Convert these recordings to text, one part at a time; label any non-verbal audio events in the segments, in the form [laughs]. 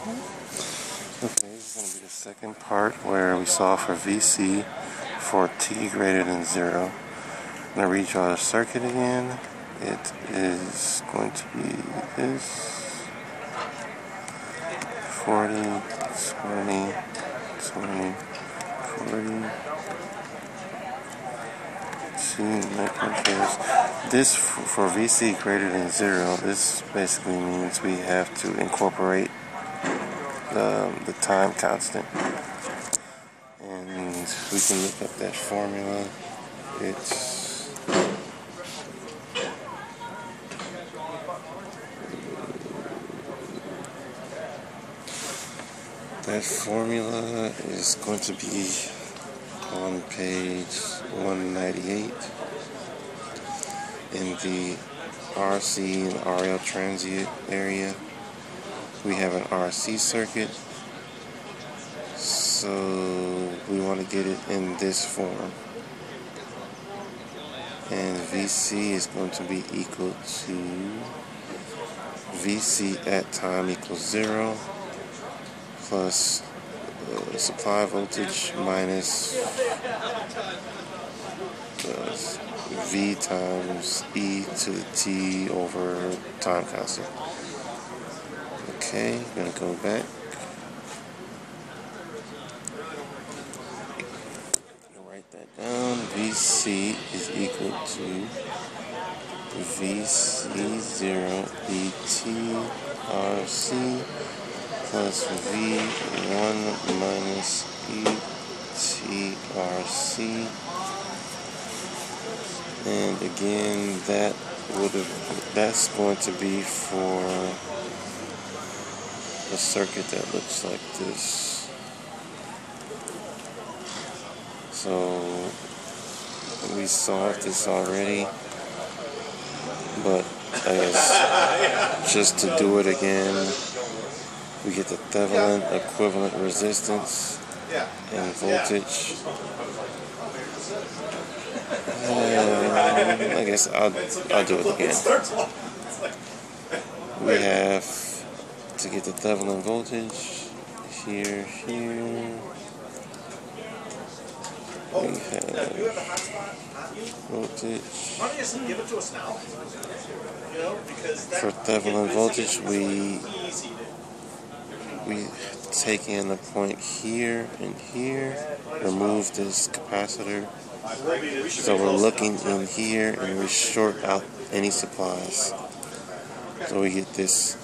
Okay, this is going to be the second part where we saw for VC for t greater than 0. I'm going to redraw the circuit again. It is going to be this 40, 20, 20, 40, 2 microamperes. This for VC greater than 0, this basically means we have to incorporate the, the time constant. And we can look up that formula. It's that formula is going to be on page 198 in the RC and RL transient area we have an RC circuit so we want to get it in this form and VC is going to be equal to VC at time equals 0 plus uh, supply voltage minus V times E to the T over time constant. Okay, gonna go back. Write that down. VC is equal to VC0 ETRC plus V1 minus ETRC. And again, that would have, that's going to be for a circuit that looks like this. So we solved this already, but I guess just to do it again, we get the Thevenin equivalent resistance and voltage. Uh, I guess I'll, I'll do it again. We have to get the Thevenin voltage. Here, here. We have voltage. For Thevenin voltage, we we take in a point here and here, remove this capacitor. So we're looking in here and we short out any supplies. So we get this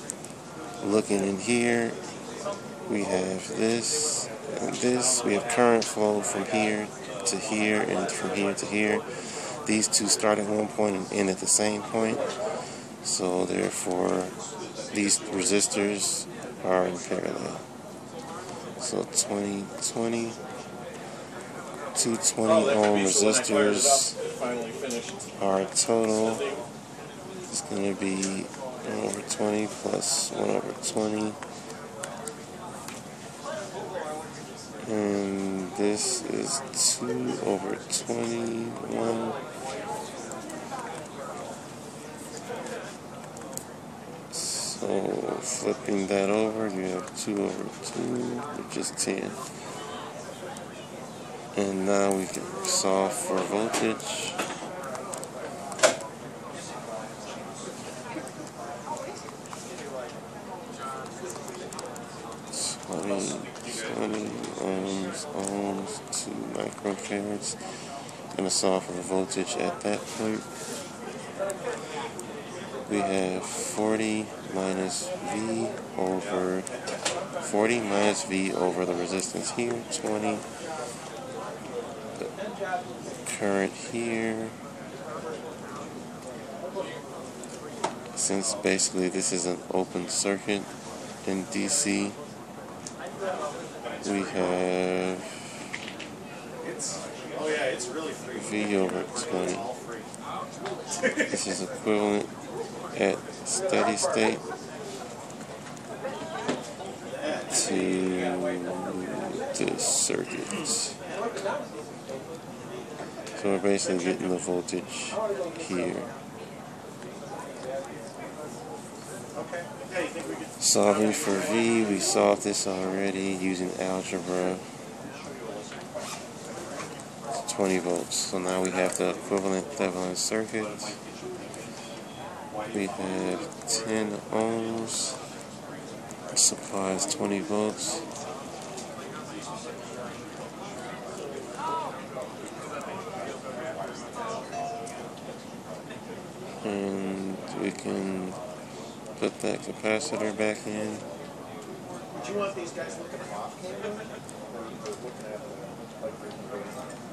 looking in here, we have this and this. We have current flow from here to here and from here to here. These two start at one point and end at the same point. So therefore, these resistors are in parallel. So 20, 20, 220 ohm resistors are total. It's going to be 1 over 20 plus 1 over 20. And this is 2 over 21. So flipping that over, you have 2 over 2, which is 10. And now we can solve for voltage. 20, 20 ohms, ohms, 2 microfarads. I'm going to solve voltage at that point. We have 40 minus V over 40 minus V over the resistance here, 20. The current here. Since basically this is an open circuit in DC, we have V over 20. This is equivalent at steady state to this circuit. So we're basically getting the voltage here. Solving for V, we solved this already using algebra. 20 volts. So now we have the equivalent Thevenin circuit. We have 10 ohms. Supplies 20 volts. And we can put that capacitor back in. Do you want these guys looking off camera? Or looking at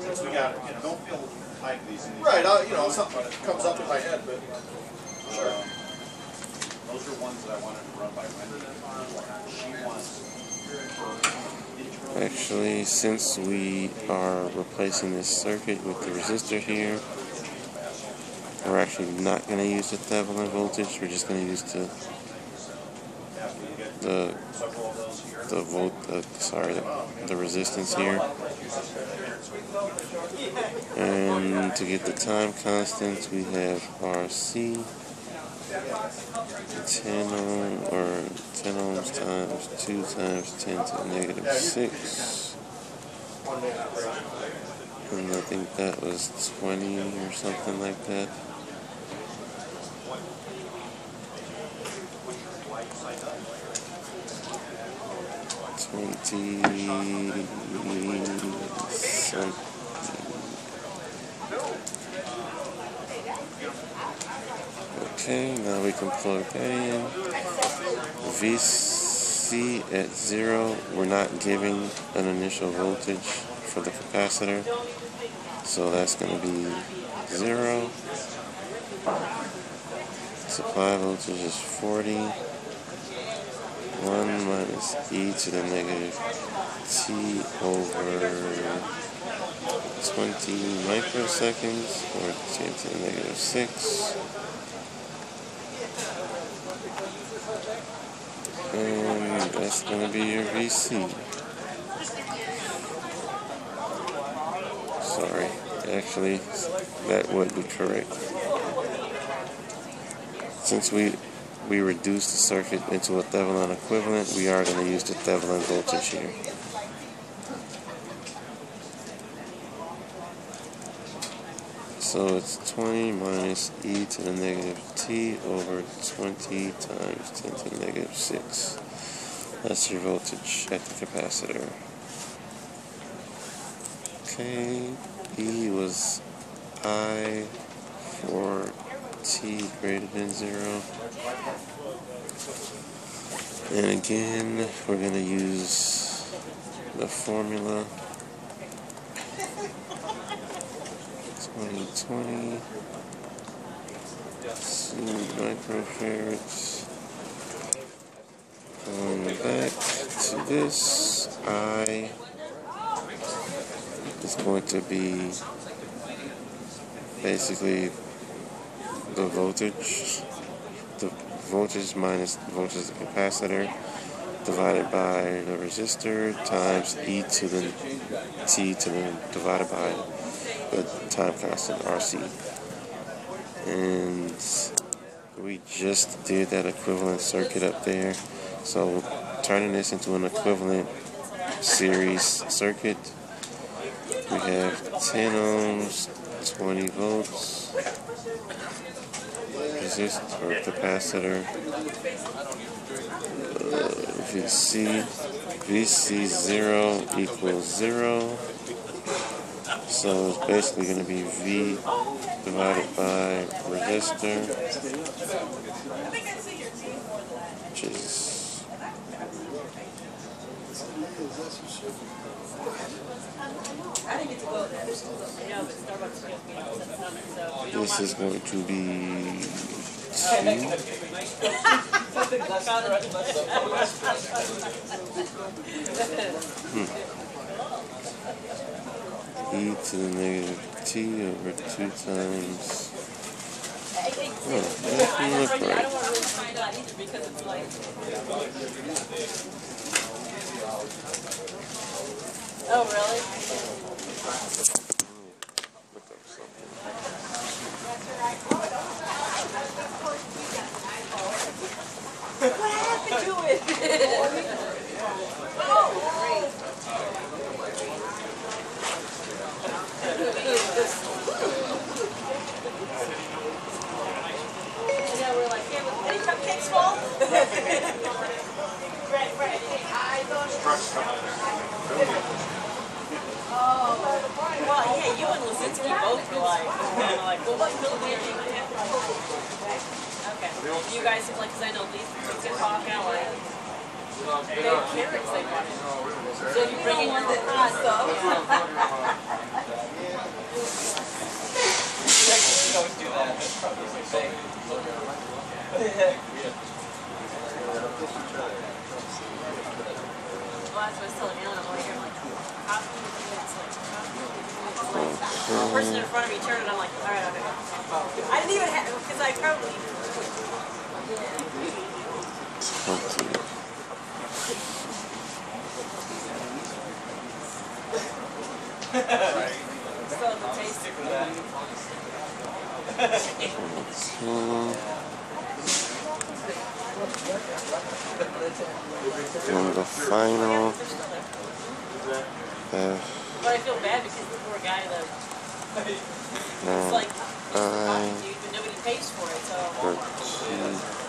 Since we got, you know, don't feel like these. Right, uh, you know, something comes up in my head, but. Sure. Those are ones that I wanted to run by Wendy. She wants. Actually, since we are replacing this circuit with the resistor here, we're actually not going to use the Thevenin voltage. We're just going to use the the the volt. Uh, sorry, the, the resistance here. And to get the time constant, we have RC. 10 ohm or 10 ohms times 2 times 10 to the negative 6 and I think that was 20 or something like that Twenty something. Okay, now we can plug that in. VC at zero, we're not giving an initial voltage for the capacitor. So that's going to be zero. Supply voltage is 40. 1 minus e to the negative t over 20 microseconds or 10 to the negative 6. And that's going to be your VC. Sorry, actually, that would be correct. Since we we reduce the circuit into a Thevenin equivalent, we are going to use the Thevenin voltage here. So it's 20 minus e to the negative t over 20 times 10 to the negative 6. That's your voltage at the capacitor. Okay, E was I for t greater than 0. And again, we're going to use the formula. 2020 two microfarads. Going back to this, I is going to be basically the voltage, voltage minus voltage of the capacitor divided by the resistor times e to the t to the divided by the time constant RC. And we just did that equivalent circuit up there. So turning this into an equivalent series circuit, we have 10 ohms, 20 volts, resistor, capacitor, uh, VC, VC 0 equals 0. So it's basically going to be V divided by resistor, which is this is going to be. Hmm e to the negative t over 2 times. Oh, that doesn't look right. Oh, really? [laughs] kind of like, well, what ability are you going to have? Okay. You guys seem like, because I know these things are talking, I'm like, they have carrots they in. So you bring in one that hot, so. always do that. That's probably the Well, that's what I was telling Alan, I'm like, I'm like, how can you do that? Like, how can you do that? It's like, the person in front of me turned and I'm like, all right, okay. I didn't even have, because I probably, Twenty. still have the taste. Two. And the final. [laughs] Uh, But I feel bad because the poor guy that, [laughs] it's uh, like, I dude, but nobody pays for it, so. for T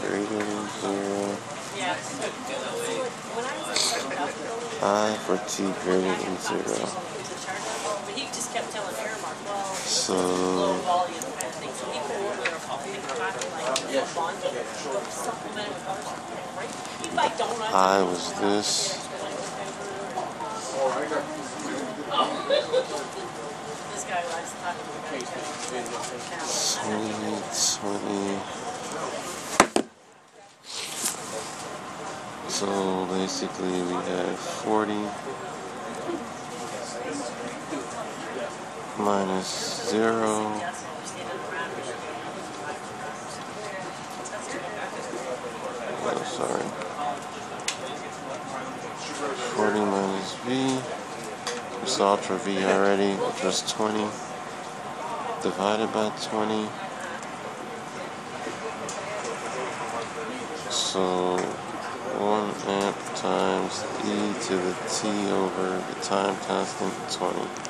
greater than zero. Yeah. So, like, I was at second hospital, I for T greater than zero. But he just kept telling Aramark, well, it's So- low volume kind of thing. So he put order a coffee coffee like a bundle, but supplement with other stuff, right? He'd buy donuts. I was this. This guy likes to talk about 20, 20. So basically we have 40 minus 0. Oh, sorry. 40 minus V. We saw Ultra V already, was 20. Divided by 20. So 1 amp times e to the t over the time constant 20.